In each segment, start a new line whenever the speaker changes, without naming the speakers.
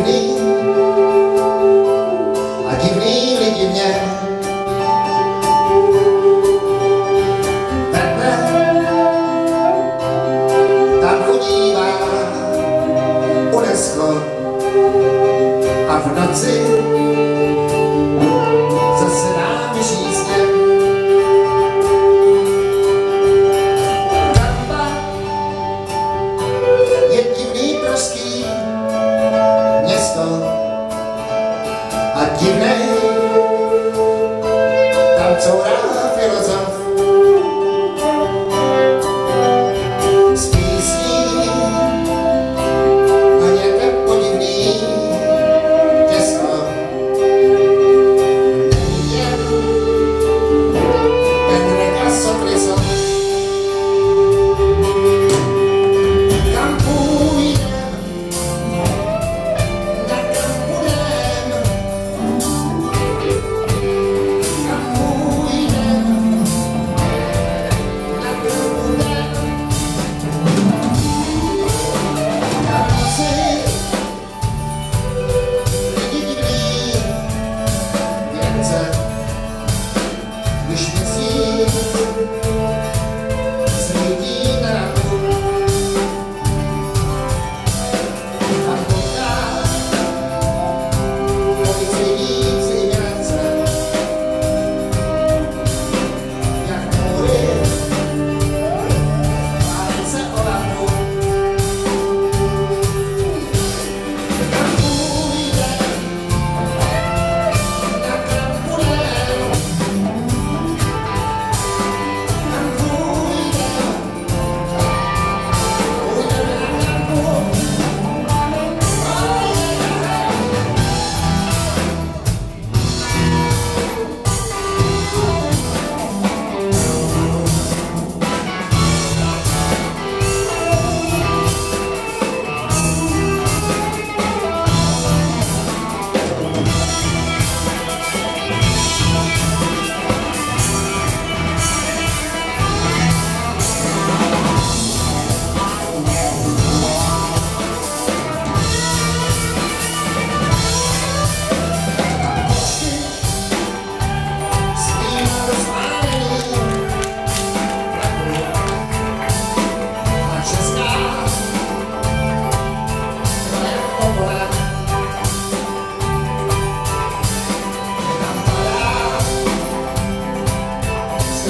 divný a divný lidi mě. Takhle tam chodívá UNESCO a v Imaginei Tam co raz wielozam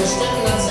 Você está